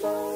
Bye.